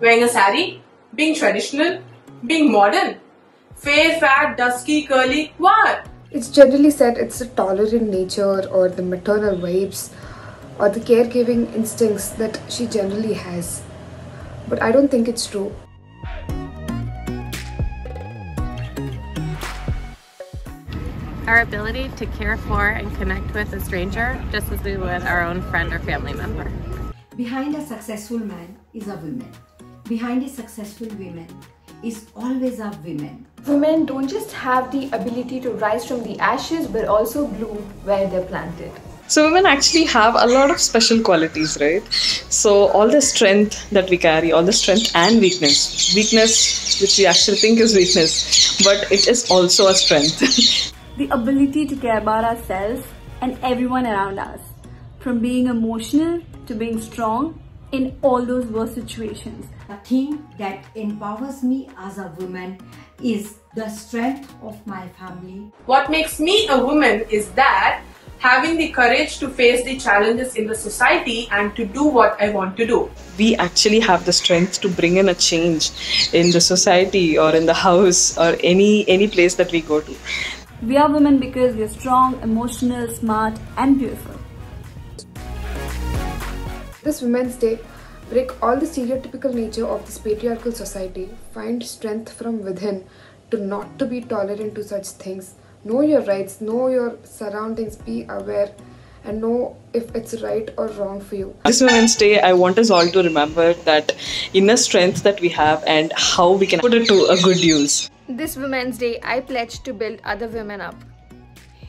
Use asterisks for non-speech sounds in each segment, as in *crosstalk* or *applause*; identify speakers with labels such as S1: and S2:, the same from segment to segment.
S1: Wearing a sari, being traditional, being modern, fair, fat, dusky, curly, what?
S2: It's generally said it's the tolerant nature or the maternal vibes or the caregiving instincts that she generally has. But I don't think it's true.
S3: Our ability to care for and connect with a stranger just as we would our own friend or family member.
S4: Behind a successful man is a woman. Behind a successful woman is always a woman.
S5: Women don't just have the ability to rise from the ashes but also bloom where they're planted.
S6: So, women actually have a lot of special qualities, right? So, all the strength that we carry, all the strength and weakness, weakness which we actually think is weakness, but it is also a strength. *laughs*
S7: the ability to care about ourselves and everyone around us, from being emotional to being strong in all those worst situations.
S4: The thing that empowers me as a woman is the strength of my family.
S1: What makes me a woman is that having the courage to face the challenges in the society and to do what I want to do.
S6: We actually have the strength to bring in a change in the society or in the house or any any place that we go to.
S7: We are women because we are strong, emotional, smart and beautiful.
S2: This Women's Day break all the stereotypical nature of this patriarchal society, find strength from within to not to be tolerant to such things. Know your rights know your surroundings be aware and know if it's right or wrong for you.
S6: This women's day i want us all to remember that inner strength that we have and how we can put it to a good use.
S5: This women's day i pledge to build other women up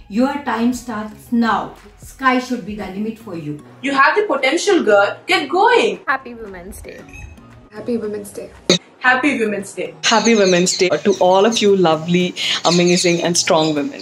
S4: your time starts now. Sky should be the limit for you.
S1: You have the potential, girl. Get going.
S5: Happy Women's Day.
S2: Happy Women's Day.
S1: Happy Women's Day.
S6: Happy Women's Day to all of you lovely, amazing, and strong women.